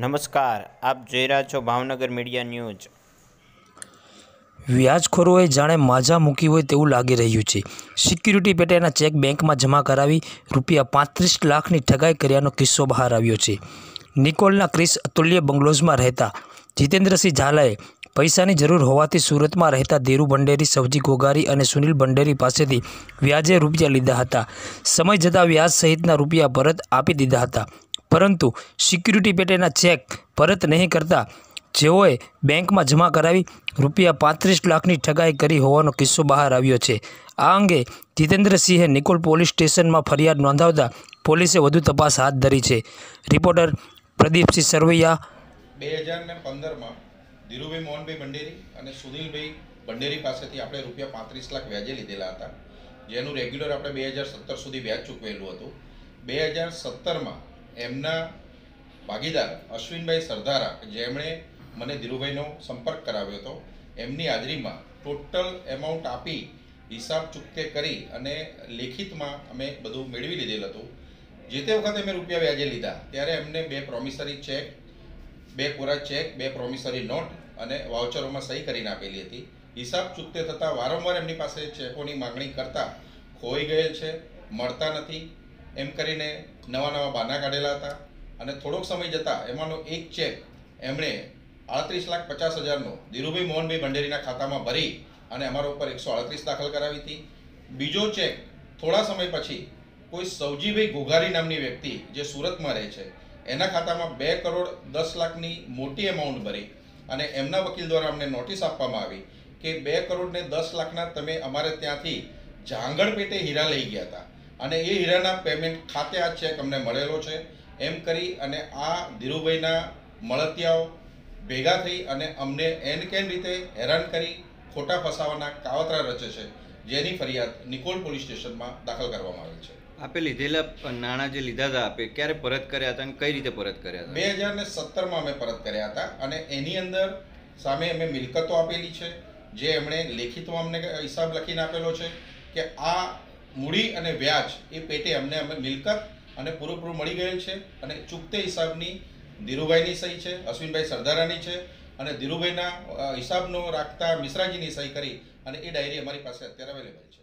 નમસ્કાર, આપ જોઈ રહ્યા છો ભાવનગર મીડિયા ન્યૂઝ. વ્યાજખોરોએ જાણે માજા મૂકી હોય તેવું લાગી રહ્યું છે. સિક્યુરિટી પેટેના ચેક બેંકમાં જમા કરાવી રૂપિયા પાંત્રીસ લાખની ઠગાઈ કર્યાનો કિસ્સો બહાર આવ્યો છે. નિકોલના ક્રિસ અતુલ્ય બંગલોઝમાં રહેતા જીતેન્દ્રસિંહ ઝાલાએ પૈસાની જરૂર હોવાથી સુરતમાં રહેતા ધીરુ ભંડેરી, સવજી ગોગારી અને સુનિલ ભંડેરી પાસેથી વ્યાજે રૂપિયા લીધા હતા. સમય જતાં વ્યાજ સહિતના રૂપિયા પરત આપી દીધા હતા. પરંતુ સિક્યુરિટી પેટેના ચેક પરત નહીં કરતા જેઓએ બેંકમાં જમા કરાવી રૂપિયા પાંત્રીસ લાખની ઠગાઈ કરી હોવાનો કિસ્સો બહાર આવ્યો છે. આ અંગે જીતેન્દ્રસિંહે નિકોલ પોલીસ સ્ટેશનમાં ફરિયાદ નોંધાવતા પોલીસે વધુ તપાસ હાથ ધરી છે. રિપોર્ટર પ્રદીપસિંહ સરવૈયા. બે હજાર પંદરમાં ધીરુભાઈ મોહનભાઈ ભંડેરી અને સુનિલભાઈ ભંડેરી પાસેથી આપણે રૂપિયા પાંત્રીસ લાખ વ્યાજે લીધેલા હતા. જેનું રેગ્યુલર આપણે બે સુધી વ્યાજ ચૂકવેલું હતું. બે હજાર સત્તરમાં એમના ભાગીદાર અશ્વિનભાઈ સરદારા જેમણે મને ધીરુભાઈનો સંપર્ક કરાવ્યો હતો, એમની હાજરીમાં ટોટલ એમાઉન્ટ આપી, હિસાબ ચૂકતે કરી અને લેખિતમાં અમે બધું મેળવી લીધેલ હતું. જે તે વખતે મેં રૂપિયા વ્યાજે લીધા, ત્યારે એમને બે પ્રોમિસરી ચેક બે કોરા ચેક બે પ્રોમિસરી નોટ અને વાઉચરોમાં સહી કરીને આપેલી હતી. હિસાબ ચૂકતે થતાં વારંવાર એમની પાસે ચેકોની માગણી કરતા ખોઈ ગયેલ છે, મળતા નથી. એમ કરીને નવા નવા બાના કાઢેલા હતા. અને થોડોક સમય જતાં એમાંનો એક ચેક એમણે આડત્રીસ લાખ પચાસ હજારનો ધીરુભાઈ મોહનભાઈ ભંડેરીના ખાતામાં ભરી અને અમારા ઉપર એકસો અડત્રીસ દાખલ કરાવી હતી. બીજો ચેક થોડા સમય પછી કોઈ સૌજીભાઈ ઘોઘારી નામની વ્યક્તિ જે સુરતમાં રહે છે, એના ખાતામાં બે કરોડ દસ લાખની મોટી એમાઉન્ટ ભરી અને એમના વકીલ દ્વારા અમને નોટિસ આપવામાં આવી કે બે કરોડને દસ લાખના તમે અમારે ત્યાંથી જાંગળ પેટે હીરા લઈ ગયા હતા. અને એ હીરાના પેમેન્ટ ખાતે આ ચેક અમને મળેલો છે. એમ કરી અને આ ધીરુભાઈના મળતિયાઓ ભેગા થઈ અને અમને એન કેન રીતે હેરાન કરી ખોટા ફસાવાના કાવતરા રચે છે જેની ફરિયાદ નિકોલ પોલીસ સ્ટેશનમાં દાખલ કરવામાં આવી છે. આપે લીધેલા નાણાં જે લીધા હતા આપે ક્યારે પરત કર્યા હતા અને કઈ રીતે પરત કર્યા બે હતા હજાર ને સત્તરમાં અમે પરત કર્યા હતા અને એની અંદર સામે અમે મિલકતો આપેલી છે જે એમણે લેખિતમાં અમને હિસાબ લખીને આપેલો છે કે આ મૂડી અને વ્યાજ એ પેટે અમને અમે મિલકત અને પૂરેપૂરું મળી ગયેલ છે અને ચૂકતે હિસાબની ધીરુભાઈની સહી છે, અશ્વિનભાઈ સરદારાની છે અને ધીરુભાઈના હિસાબનો રાખતા મિશ્રાજીની સહી કરી અને એ ડાયરી અમારી પાસે અત્યારે અવેલેબલ છે.